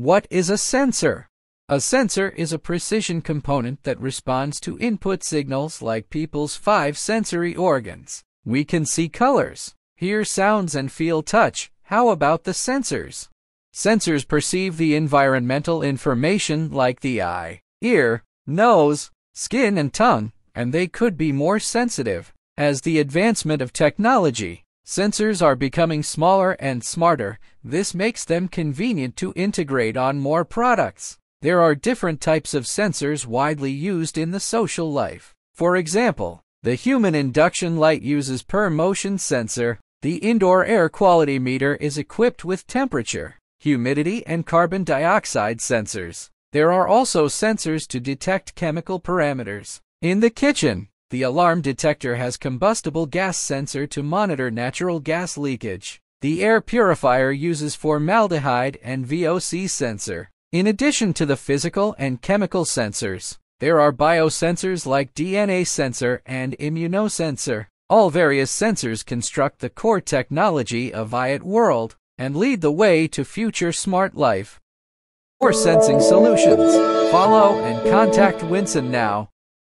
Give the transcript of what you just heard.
What is a sensor? A sensor is a precision component that responds to input signals like people's five sensory organs. We can see colors, hear sounds, and feel touch. How about the sensors? Sensors perceive the environmental information like the eye, ear, nose, skin, and tongue, and they could be more sensitive. As the advancement of technology, sensors are becoming smaller and smarter. This makes them convenient to integrate on more products. There are different types of sensors widely used in the social life. For example, the human induction light uses PIR motion sensor. The indoor air quality meter is equipped with temperature, humidity, and carbon dioxide sensors. There are also sensors to detect chemical parameters. In the kitchen, the alarm detector has combustible gas sensor to monitor natural gas leakage. The air purifier uses formaldehyde and VOC sensor. In addition to the physical and chemical sensors, there are biosensors like DNA sensor and immunosensor. All various sensors construct the core technology of IoT world and lead the way to future smart life. For sensing solutions, follow and contact Winsen now.